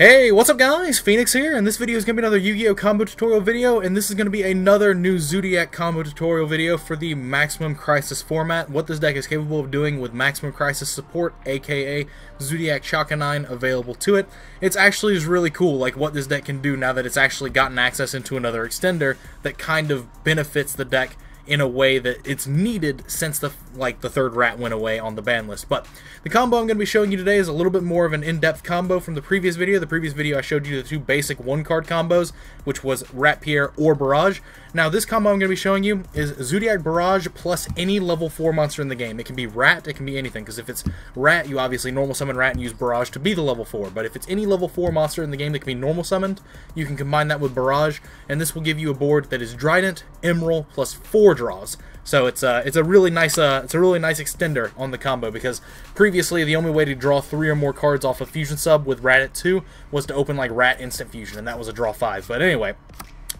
Hey, what's up guys? Phoenix here, and this video is going to be another Yu-Gi-Oh! combo tutorial video, and this is going to be another new Zoodiac combo tutorial video for the Maximum Crisis format, what this deck is capable of doing with Maximum Crisis support, aka Zoodiac Chaka 9 available to it. It's actually is really cool, like what this deck can do now that it's actually gotten access into another extender that kind of benefits the deck in a way that it's needed since the like the third rat went away on the ban list. But the combo I'm going to be showing you today is a little bit more of an in-depth combo from the previous video. The previous video I showed you the two basic one-card combos, which was Ratpier or Barrage. Now this combo I'm going to be showing you is Zoodiac Barrage plus any level 4 monster in the game. It can be Rat, it can be anything, because if it's Rat, you obviously normal summon Rat and use Barrage to be the level 4. But if it's any level 4 monster in the game that can be normal summoned, you can combine that with Barrage, and this will give you a board that is Drident, Emerald, plus 4 draws. So it's a uh, it's a really nice uh, it's a really nice extender on the combo because previously the only way to draw three or more cards off a fusion sub with Rat at two was to open like Rat Instant Fusion, and that was a draw five. But anyway,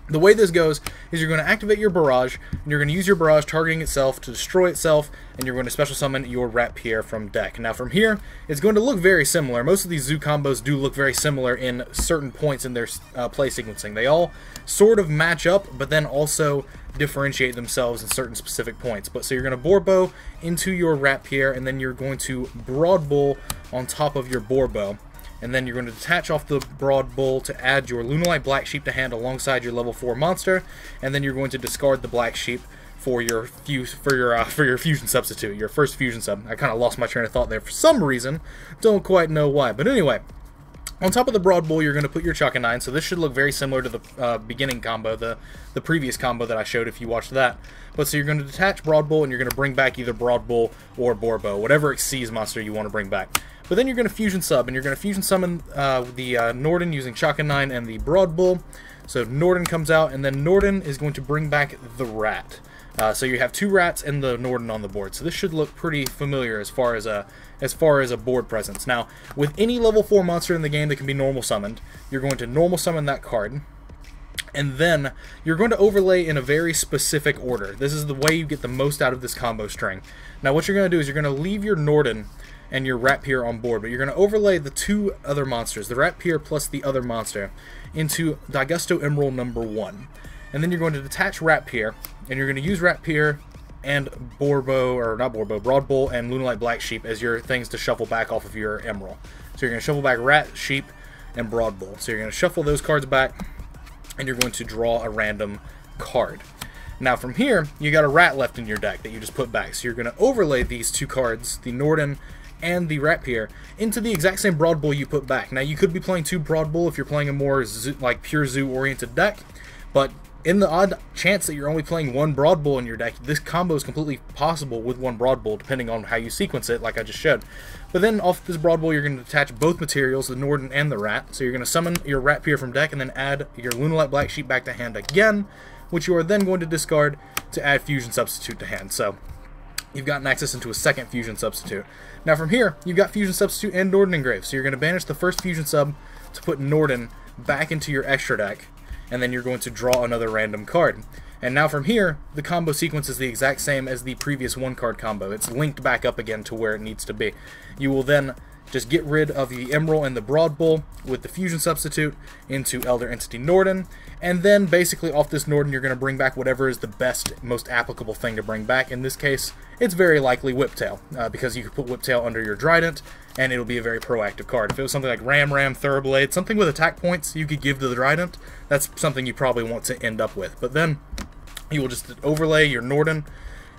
the way this goes is you're going to activate your barrage, and you're going to use your barrage targeting itself to destroy itself, and you're going to special summon your Ratpier from deck. Now from here, it's going to look very similar. Most of these Zoo combos do look very similar in certain points in their uh, play sequencing. They all sort of match up, but then also differentiate themselves in certain specific points. But so you're going to Boarbow into your Ratpier, and then you're going to Broadbull on top of your Boarbow and then you're going to detach off the Broadbull to add your Lunalight Black Sheep to hand alongside your level 4 monster, and then you're going to discard the Black Sheep for your fuse for your uh, for your fusion substitute, your first fusion sub. I kind of lost my train of thought there for some reason, don't quite know why. But anyway, on top of the Broadbull, you're going to put your Chakanine, so this should look very similar to the uh, beginning combo, the, the previous combo that I showed if you watched that. But so you're going to detach Broadbull, and you're going to bring back either Broadbull or Boarbow, whatever Xyz monster you want to bring back. But then you're going to Fusion Sub, and you're going to Fusion Summon uh, the uh, Norden using Chakanine and the Broadbull. So Norden comes out, and then Norden is going to bring back the Rat. Uh, so you have two rats and the Norden on the board. So this should look pretty familiar as far as a as far as a board presence. Now, with any level 4 monster in the game that can be normal summoned, you're going to normal summon that card. And then you're going to overlay in a very specific order. This is the way you get the most out of this combo string. Now what you're going to do is you're going to leave your Norden and your Ratpier on board, but you're going to overlay the two other monsters, the Ratpier plus the other monster, into Daigusto Emeral number 1. And then you're going to detach Ratpier, and you're going to use Ratpier and Boarbow, or not Boarbow, Broad Bull and Lunalight Black Sheep as your things to shuffle back off of your Emerald. So you're going to shuffle back Rat, Sheep, and Broadbull. So you're going to shuffle those cards back, and you're going to draw a random card. Now from here, you got a rat left in your deck that you just put back. So you're going to overlay these two cards, the Norden and the Ratpier into the exact same Broadbull you put back. Now, you could be playing two Broadbull if you're playing a more zoo, like pure zoo-oriented deck, but in the odd chance that you're only playing one Broadbull in your deck, this combo is completely possible with one Broadbull, depending on how you sequence it, like I just showed. But then off this Broadbull, you're going to attach both materials, the Norden and the Rat. So you're going to summon your Ratpier from deck and then add your Lunalight Black Sheep back to hand again, which you are then going to discard to add Fusion Substitute to hand. So you've gotten access into a second fusion substitute. Now from here, you've got fusion substitute and Norden engraved, so you're going to banish the first fusion sub to put Norden back into your extra deck, and then you're going to draw another random card. And now from here, the combo sequence is the exact same as the previous one card combo. It's linked back up again to where it needs to be. You will then just get rid of the Emerald and the Broadbull with the Fusion Substitute into Elder Entity Norden, and then basically off this Norden you're going to bring back whatever is the best, most applicable thing to bring back. In this case, it's very likely Whiptail, uh, because you could put Whiptail under your Drident, and it'll be a very proactive card. If it was something like Ramram, Thoroughblade, something with attack points you could give to the Drident, that's something you probably want to end up with. But then you will just overlay your Norden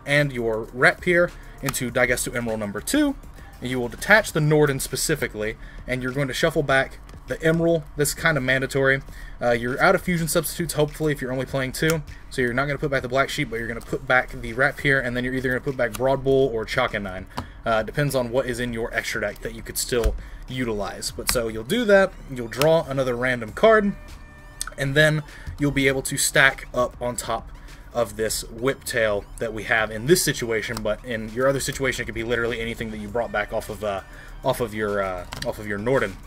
and your Ratpier into Daigusto Emeral number 2, you will detach the Norden specifically, and you're going to shuffle back the Emerald. This is kind of mandatory. Uh, you're out of fusion substitutes, hopefully, if you're only playing two. So you're not going to put back the Black Sheep, but you're going to put back the Ratpier, and then you're either going to put back Broadbull or 9. Uh, depends on what is in your extra deck that you could still utilize. But so you'll do that, you'll draw another random card, and then you'll be able to stack up on top of this whiptail that we have in this situation, but in your other situation, it could be literally anything that you brought back off of uh, off of your uh, off of your Norden.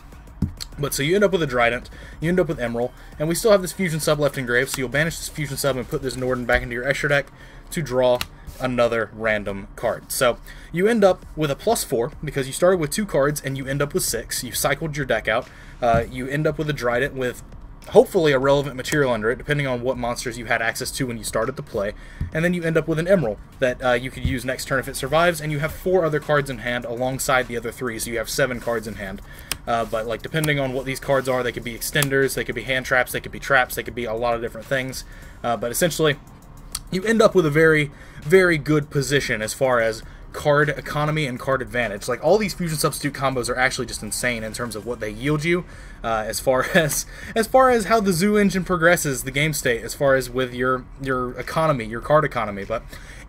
But so you end up with a Drident, you end up with Emerald, and we still have this Fusion sub left engraved, so you'll banish this Fusion sub and put this Norden back into your extra deck to draw another random card. So you end up with a plus four because you started with two cards and you end up with six. You cycled your deck out. Uh, you end up with a Drident with hopefully a relevant material under it, depending on what monsters you had access to when you started the play. And then you end up with an Emerald that uh, you could use next turn if it survives, and you have four other cards in hand alongside the other three, so you have seven cards in hand. Uh, but like depending on what these cards are, they could be extenders, they could be hand traps, they could be traps, they could be a lot of different things. Uh, but essentially, you end up with a very, very good position as far as card economy and card advantage. Like all these fusion substitute combos are actually just insane in terms of what they yield you, uh, as far as as far as how the Zoo engine progresses the game state, as far as with your your economy, your card economy. But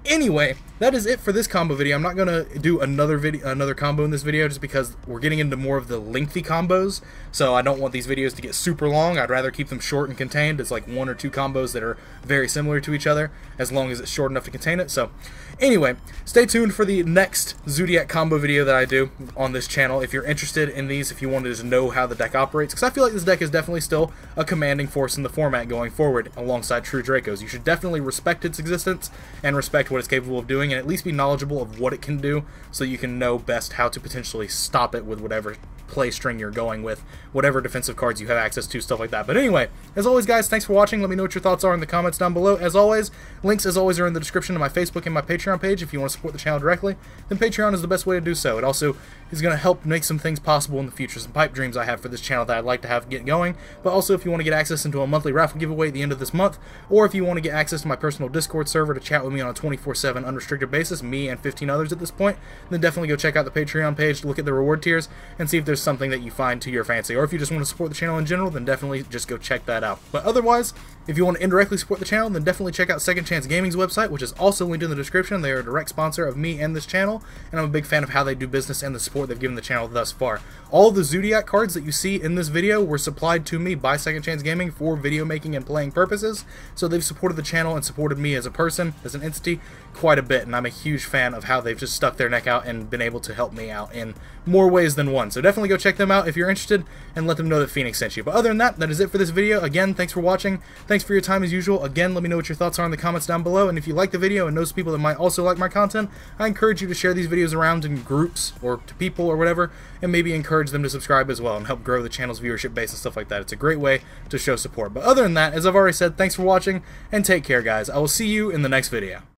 Anyway, that is it for this combo video. I'm not going to do another video, another combo in this video just because we're getting into more of the lengthy combos. So I don't want these videos to get super long. I'd rather keep them short and contained. It's like one or two combos that are very similar to each other as long as it's short enough to contain it. So anyway, stay tuned for the next Zoodiac combo video that I do on this channel. If you're interested in these, if you want to just know how the deck operates, because I feel like this deck is definitely still a commanding force in the format going forward alongside True Dracos. You should definitely respect its existence and respect what it's capable of doing and at least be knowledgeable of what it can do so you can know best how to potentially stop it with whatever play string you're going with, whatever defensive cards you have access to, stuff like that. But anyway, as always, guys, thanks for watching. Let me know what your thoughts are in the comments down below. As always, links, as always, are in the description of my Facebook and my Patreon page. If you want to support the channel directly, then Patreon is the best way to do so. It also is going to help make some things possible in the future, some pipe dreams I have for this channel that I'd like to have get going. But also, if you want to get access into a monthly raffle giveaway at the end of this month, or if you want to get access to my personal Discord server to chat with me on a 24-7 unrestricted basis, me and 15 others at this point, then definitely go check out the Patreon page to look at the reward tiers and see if there's something that you find to your fancy. Or if you just want to support the channel in general, then definitely just go check that out. But otherwise, if you want to indirectly support the channel, then definitely check out Second Chance Gaming's website, which is also linked in the description. They are a direct sponsor of me and this channel, and I'm a big fan of how they do business and the support they've given the channel thus far. All the Zoodiac cards that you see in this video were supplied to me by Second Chance Gaming for video making and playing purposes, so they've supported the channel and supported me as a person, as an entity, quite a bit, and I'm a huge fan of how they've just stuck their neck out and been able to help me out in more ways than one. So definitely go check them out if you're interested, and let them know that Phoenix sent you. But other than that, that is it for this video. Again, thanks for watching. Thanks for your time as usual. Again, let me know what your thoughts are in the comments down below, and if you like the video and know some people that might also like my content, I encourage you to share these videos around in groups or to people or whatever, and maybe encourage them to subscribe as well and help grow the channel's viewership base and stuff like that. It's a great way to show support. But other than that, as I've already said, thanks for watching, and take care, guys. I will see you in the next video.